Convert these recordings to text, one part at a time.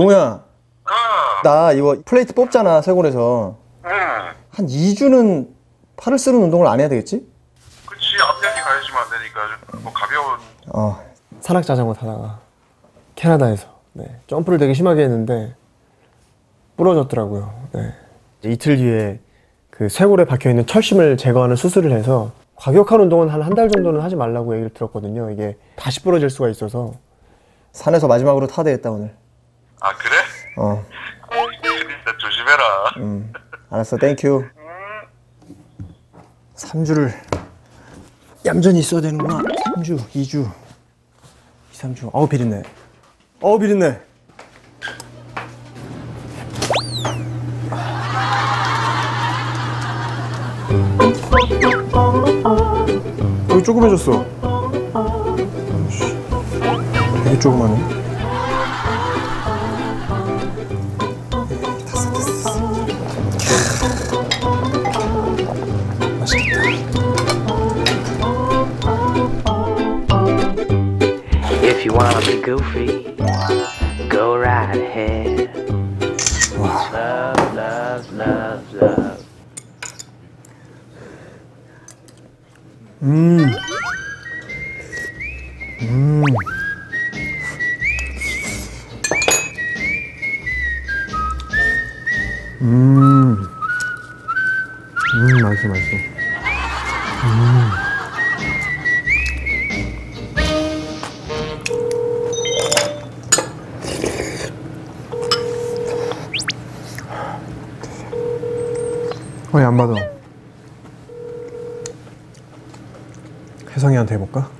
동우야, 어, 나 이거 플레이트 뽑잖아, 세골에서. 응. 한 2주는 팔을 쓰는 운동을 안 해야 되겠지? 그치, 앞면이 가야지만 안 되니까, 좀 뭐, 가벼운, 어. 산악 자전거 타다가 캐나다에서 네, 점프를 되게 심하게 했는데 부러졌더라고요. 네. 이틀 뒤에 그 쇄골에 박혀 있는 철심을 제거하는 수술을 해서 과격한 운동은 한 한 달 정도는 하지 말라고 얘기를 들었거든요. 이게 다시 부러질 수가 있어서 산에서 마지막으로 타대했다, 오늘. 아, 그래? 어. 진짜 조심해라. 음. 알았어, thank you. 3주를 얌전히 있어야 되는구나. 3주, 2주, 2, 3주. 어우, 비린내. 어우, 비린내. 여기 조그매졌어. 되게 조그마네. you wanna be goofy, go right ahead. Love, love, love, love. 음 맛있어 맛있어. 어, 안 받아. 혜성이한테 해볼까?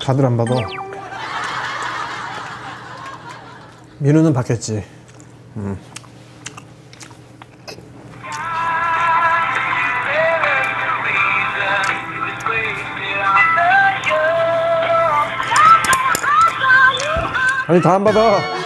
다들 안 받아. 민우는 받겠지. 아니 다 안 받아.